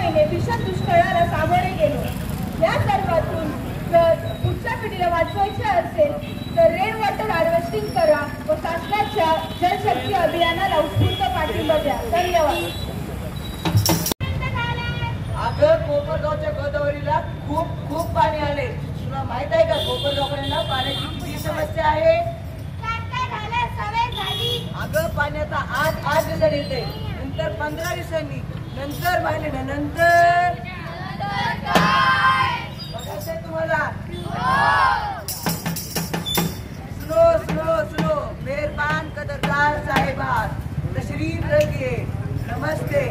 महिने भीषण दुष्काळाला सामोरे गेलो. या सर्वातून जर पुढच्या पिढीला वाचवायचे असेल तर रेन वॉटर हार्वेस्टिंग करा व शासनाच्या जलशक्ती अभियानाला उत्स्फूर्त पाठिंबा द्या धन्यवाद. अगं गोदावरीला खूप खूप पाणी आले. तुला माहीत आहे का कोपरगावकरांना पाण्याची किती समस्या आहे? अगं पाण्याचा आज आठ दिवसात येते. नंतर पंधरा दिवसांनी नंतर महिन्यानं नंतर. तुम्हाला. सुनो सुनो सुनो मेहरबान कदरदार साहेबान तशरीफ रखिए नमस्ते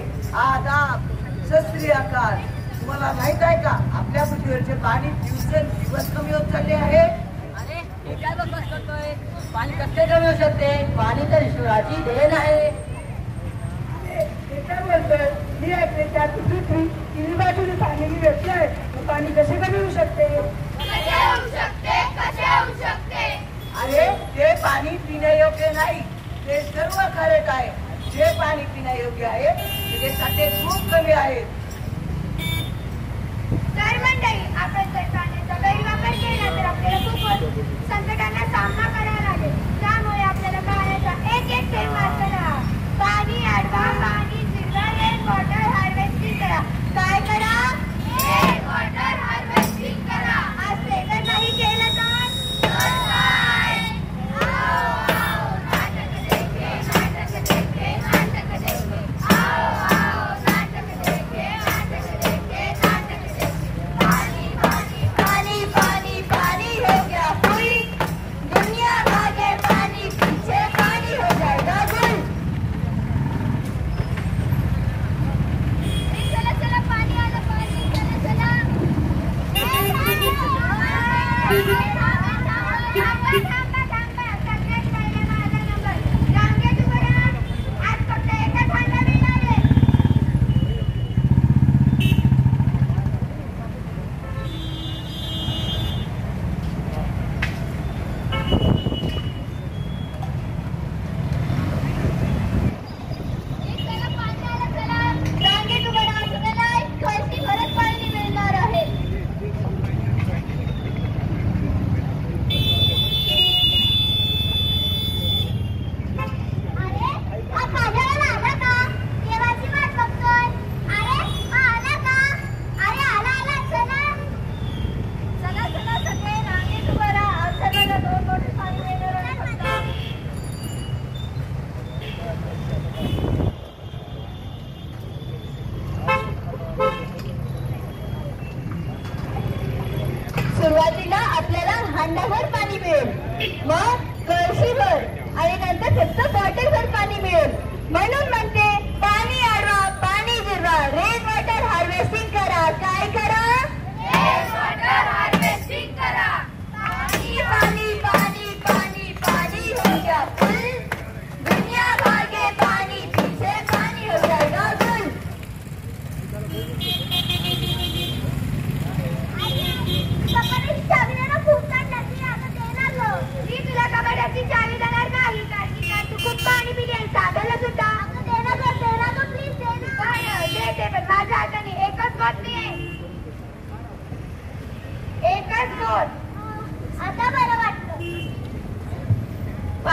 आदाब सत श्री अकाल तुम्हाला माहीत आहे का आपल्या पृथ्वीवरचे पाणी दिवसेंदिवस कमी होत चालले आहे? अरे हे काय करतोय? पाणी कसे कमी होऊ शकते? पाणी तर ईश्वराची देण आहे. ते काय बोलतोय? मी ऐकले त्या पृथ्वी तिन्ही बाजूने पाण्याने व्यक्ती आहे. पाणी कसे कमी होऊ शकते? अरे ते पाणी पिण्यायोग्य नाही ते सर्व खारट आहे जे पाणी पिण्यायोग्य आहे त्याचे साठे खूप कमी आहेत. तर मंडळी आपण जर पाण्याचा गैरवापर केला तर आपल्याला खूप संकटांना सामना करावा लागेल.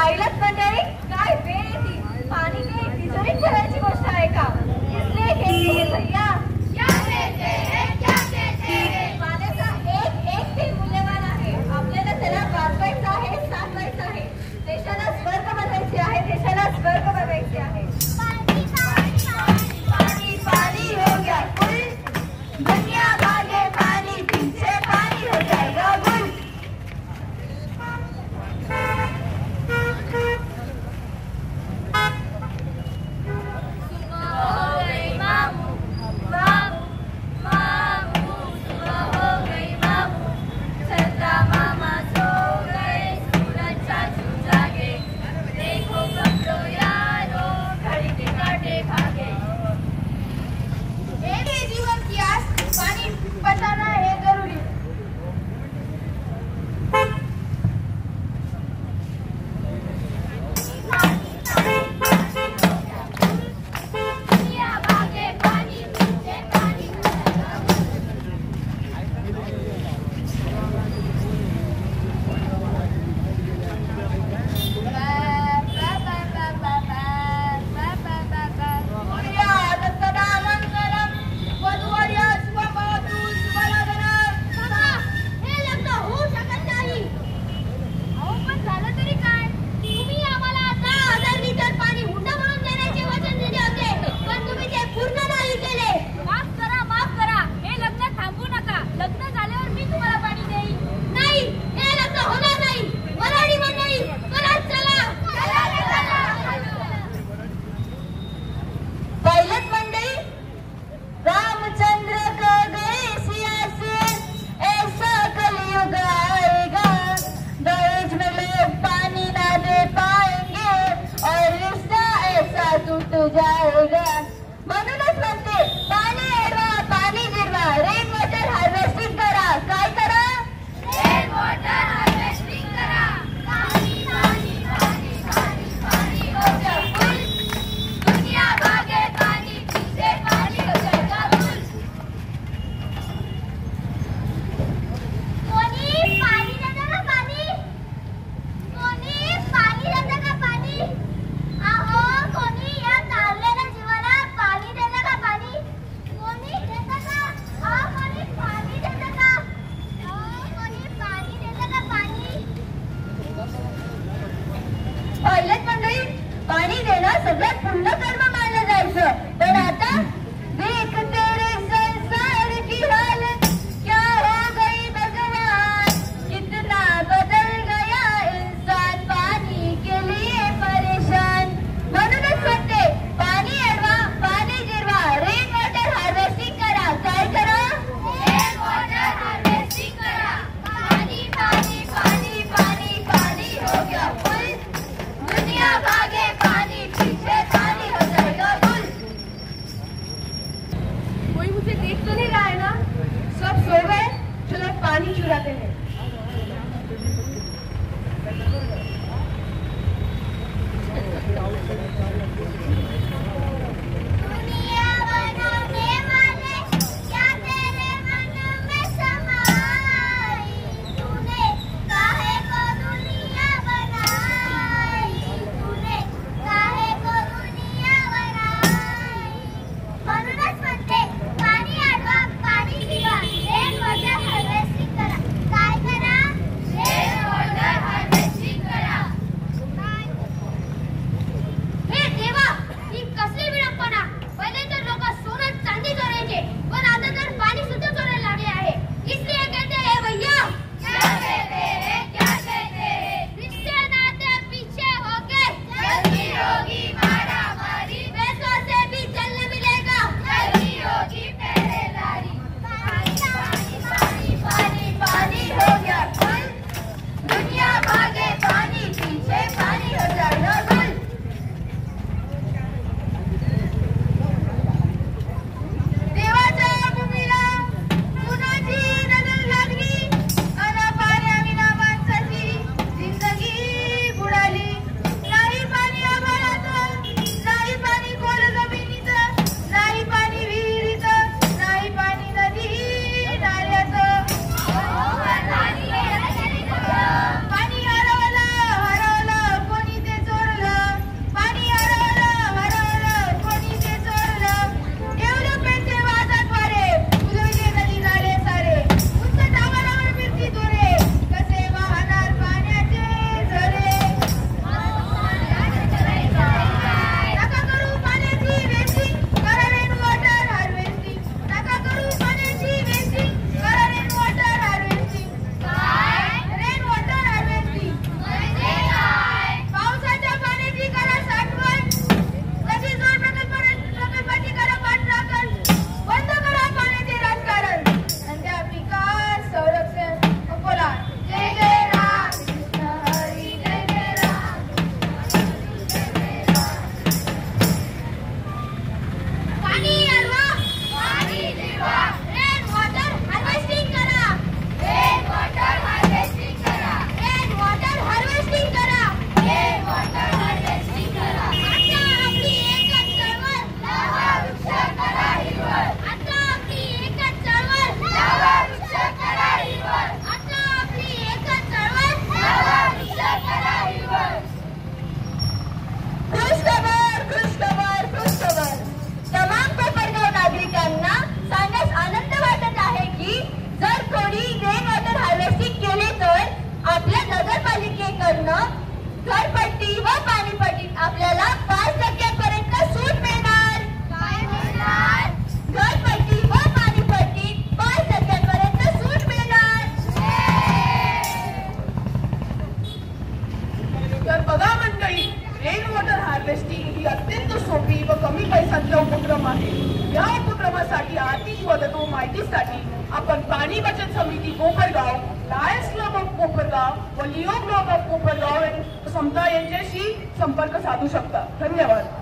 पाहिलंच मंडळी काय वेळ येते पाणी काही तिजोरीत ठेवायची गोष्ट आहे का? इसलिए कहते भैया पाण्याचा एक एक ते मूल्यवान आहे. आपल्याला त्याला वाचवायचं आहे साठवायचं आहे. देशाला स्वर्ग बनवायचे आहे देशाला स्वर्ग बनवायचे आहे. म्हणून घरपट्टी व पाणीपट्टी आपल्याला पाच टक्क्यांपर्यंत सूट मिळणार. घरपट्टी व पाणीपट्टी पाच टक्क्यांपर्यंत सूट मिळणार. तर बघा मंडळी रेन वॉटर हार्वेस्टिंग ही अत्यंत सोपी व कमी पैशातला उपक्रम आहे. या उपक्रमासाठी आर्थिक मदत व माहितीसाठी आपण पाणी बचत समिती Kopargaon Lions Club of Kopargaon व लिओ क्लब ऑफ कोपरगाव संस्था यांच्याशी संपर्क साधू शकता. धन्यवाद.